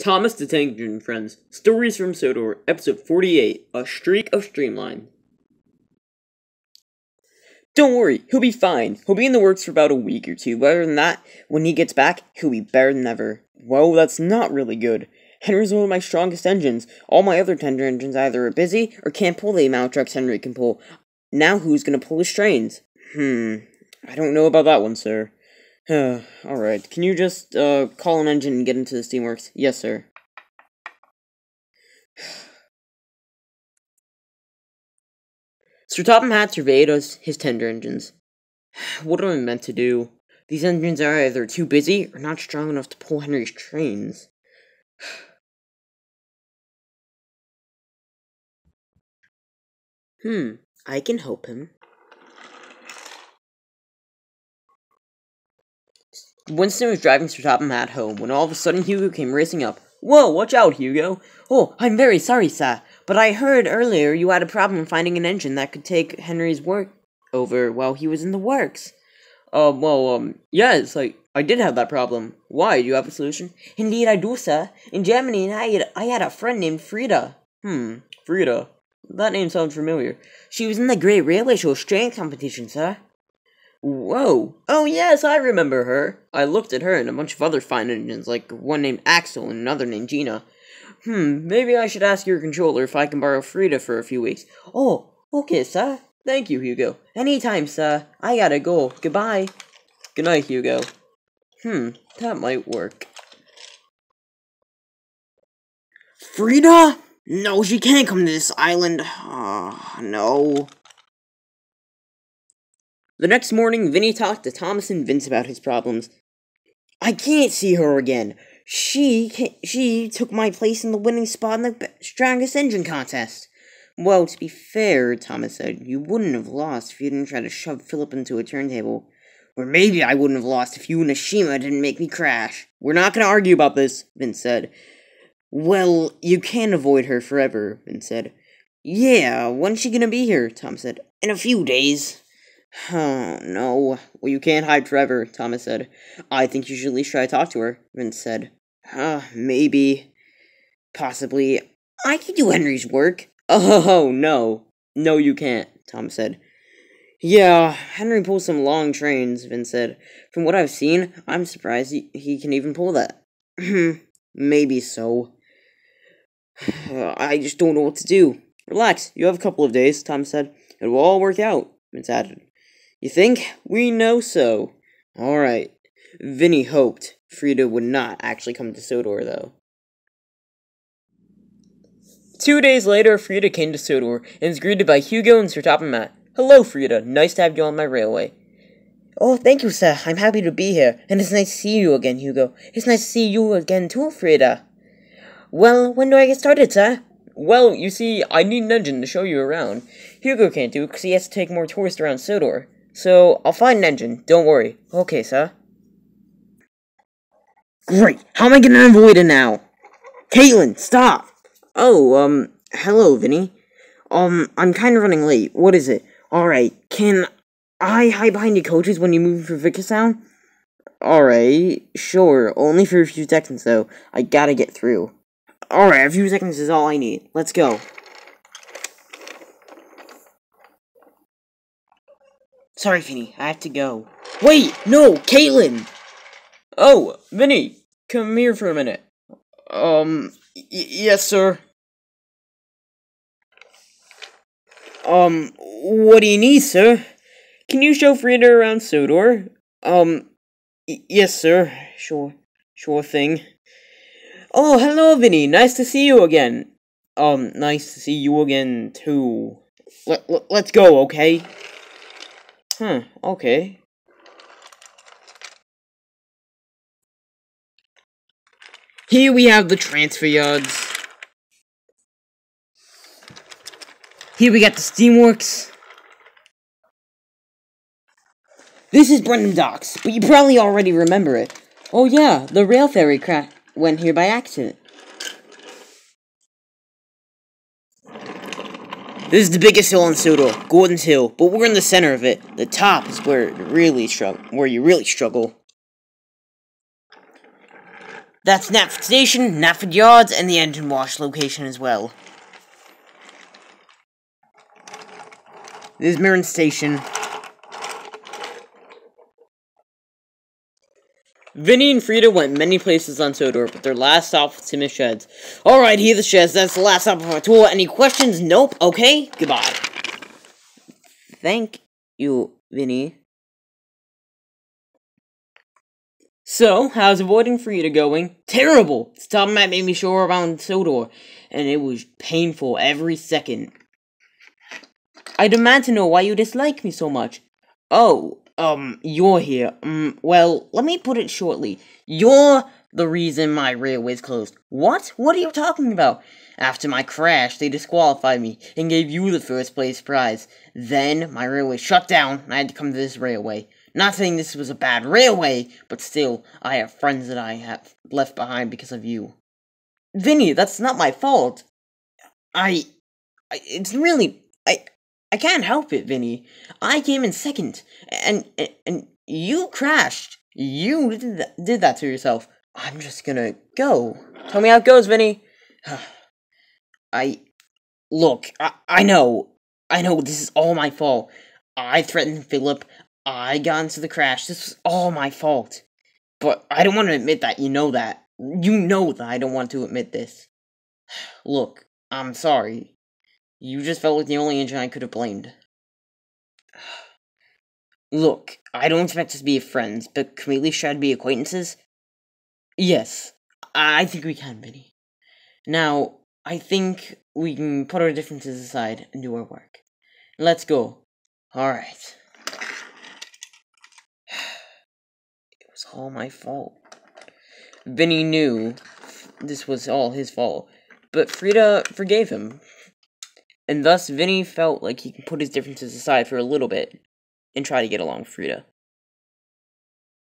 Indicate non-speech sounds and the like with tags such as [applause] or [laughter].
Thomas the Tank Engine Friends. Stories from Sodor, episode 48, A Streak of Streamline. Don't worry, he'll be fine. He'll be in the works for about a week or two, but other than that, when he gets back, he'll be better than ever. Whoa, that's not really good. Henry's one of my strongest engines. All my other tender engines either are busy or can't pull the amount of trucks Henry can pull. Now who's gonna pull his trains? Hmm, I don't know about that one, sir. Alright, can you just, uh, call an engine and get into the Steamworks? Yes, sir. Sir Topham Hatt surveyed us, his tender engines. [sighs] What am I meant to do? These engines are either too busy or not strong enough to pull Henry's trains. [sighs] hmm, I can help him. Winston was driving Sir Topham Hatt home when all of a sudden Hugo came racing up. Whoa, watch out, Hugo! Oh, I'm very sorry, sir, but I heard earlier you had a problem finding an engine that could take Henry's work over while he was in the works. Uh, well, um, yes, I, I did have that problem. Why? Do you have a solution? Indeed, I do, sir. In Germany, I had, I had a friend named Frida. Hmm, Frida. That name sounds familiar. She was in the Great Railway Show strength competition, sir. Whoa. Oh, yes, I remember her. I looked at her and a bunch of other fine engines, like one named Axel and another named Gina. Hmm, maybe I should ask your controller if I can borrow Frida for a few weeks. Oh, okay, sir. Thank you, Hugo. Anytime, sir. I gotta go. Goodbye. Good night, Hugo. Hmm, that might work. Frida? No, she can't come to this island. Oh, no. The next morning, Vinny talked to Thomas and Vince about his problems. I can't see her again. She she took my place in the winning spot in the strongest engine contest. Well, to be fair, Thomas said, you wouldn't have lost if you didn't try to shove Philip into a turntable. Or maybe I wouldn't have lost if you and Ashima didn't make me crash. We're not going to argue about this, Vince said. Well, you can't avoid her forever, Vince said. Yeah, when's she gonna be here? Tom said. In a few days. Oh, no. Well, you can't hide forever, Thomas said. I think you should at least try to talk to her, Vince said. Uh, maybe. Possibly. I can do Henry's work. [laughs] Oh, no. No, you can't, Thomas said. Yeah, Henry pulls some long trains, Vince said. From what I've seen, I'm surprised he, he can even pull that. Hmm maybe so. [sighs] I just don't know what to do. Relax, you have a couple of days, Thomas said. It will all work out, Vince added. You think? We know so. Alright. Vinny hoped Frida would not actually come to Sodor, though. Two days later, Frida came to Sodor and was greeted by Hugo and Sir Topham Hatt. Hello, Frida. Nice to have you on my railway. Oh, thank you, sir. I'm happy to be here, and it's nice to see you again, Hugo. It's nice to see you again, too, Frida. Well, when do I get started, sir? Well, you see, I need an engine to show you around. Hugo can't do because he has to take more tourists around Sodor. So, I'll find an engine, don't worry. Okay, sir. Great! How am I gonna avoid it now? Caitlin, stop! Oh, um, hello, Vinny. Um, I'm kind of running late. What is it? Alright, can I hide behind your coaches when you move for Vicarstown? Alright, sure. Only for a few seconds, though. I gotta get through. Alright, a few seconds is all I need. Let's go. Sorry, Vinny, I have to go. Wait, no, Caitlin! Oh, Vinny, come here for a minute. Um, yes, sir. Um, what do you need, sir? Can you show Frida around Sodor? Um, yes, sir. Sure, sure thing. Oh, hello, Vinny. Nice to see you again. Um, nice to see you again, too. Let, let, let's go, okay? Hmm, okay. Here we have the transfer yards. Here we got the Steamworks. This is Brendam Docks, but you probably already remember it. Oh yeah, the rail ferry crash went here by accident. This is the biggest hill in Sodor, Gordon's Hill, but we're in the center of it. The top is where it really struggle, where you really struggle. That's Knapford Station, Knapford Yards, and the engine wash location as well. This is Mirren Station. Vinny and Frida went many places on Sodor, but their last stop was Tim's Sheds. Alright, here the Sheds, that's the last stop of our tour. Any questions? Nope. Okay, goodbye. Thank you, Vinny. So, how's avoiding Frida going? Terrible! Stop Matt made me show her around Sodor, and it was painful every second. I demand to know why you dislike me so much. Oh, um, you're here. Um, well, let me put it shortly. You're the reason my railway's closed. What? What are you talking about? After my crash, they disqualified me and gave you the first place prize. Then, my railway shut down, and I had to come to this railway. Not saying this was a bad railway, but still, I have friends that I have left behind because of you. Vinny, that's not my fault. I, I it's really, I, can't help it, Vinny. I came in second, and and, and you crashed. You did that, did that to yourself. I'm just gonna go. Tell me how it goes, Vinny. [sighs] I, look, I, I know, I know this is all my fault. I threatened Philip. I got into the crash. This was all my fault. But I don't want to admit that. You know that. You know that I don't want to admit this. [sighs] Look, I'm sorry. You just felt like the only engine I could have blamed. [sighs] Look, I don't expect us to be friends, but can we at least try to be acquaintances? Yes, I think we can, Vinny. Now, I think we can put our differences aside and do our work. Let's go. Alright. [sighs] It was all my fault. Vinny knew this was all his fault, but Frida forgave him. And thus, Vinny felt like he could put his differences aside for a little bit and try to get along with Frida.